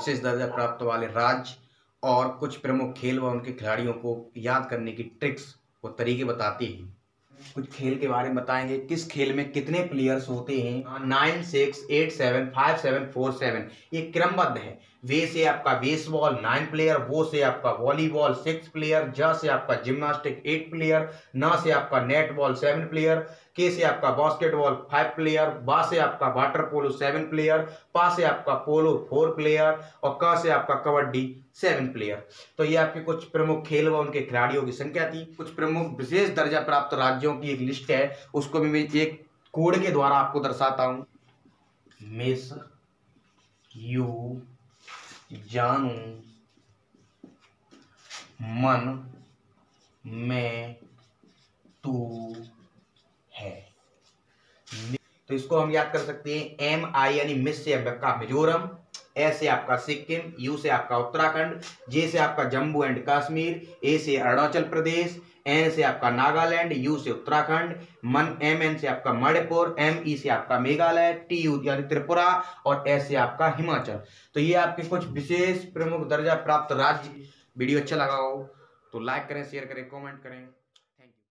विशेष दर्जा प्राप्त वाले राज्य और कुछ प्रमुख खेल व उनके खिलाड़ियों को याद करने की ट्रिक्स व तरीके बताती हैं। कुछ खेल के बारे में बताएँगे। किस खेल में कितने प्लेयर्स होते हैं। Nine six eight seven five seven four seven. ये क्रमबद्ध है। वे से आपका बेसबॉल नाइन प्लेयर वो से आपका वॉलीबॉल सिक्स प्लेयर ज से आपका जिम्नास्टिक एट प्लेयर न से आपका नेट बॉल सेवन प्लेयर के से आपका बास्केटबॉल फाइव प्लेयर बा से आपका वाटर पोलो सेवन प्लेयर पा से आपका पोलो फोर प्लेयर और क से आपका कबड्डी सेवन प्लेयर तो ये आपके कुछ प्रमुख खेल व उनके खिलाड़ियों की संख्या थी। कुछ प्रमुख विशेष दर्जा प्राप्त राज्यों की एक लिस्ट है। उसको भी मैं एक कोड के द्वारा आपको दर्शाता हूँ। मिस यू जानू, मन, में, तू है। तो इसको हम याद कर सकते हैं एम आई यानी मिस से मिजोरम। ए से आपका सिक्किम यू से आपका उत्तराखंड जे से आपका जम्मू एंड कश्मीर ए से अरुणाचल प्रदेश एन से आपका नागालैंड यू से उत्तराखंड, मन एम एन से आपका मणिपुर एम ई से आपका मेघालय टी यू यानी त्रिपुरा और एस से आपका हिमाचल। तो ये आपके कुछ विशेष प्रमुख दर्जा प्राप्त राज्य वीडियो अच्छा लगा हो तो लाइक करें शेयर करें कमेंट करें।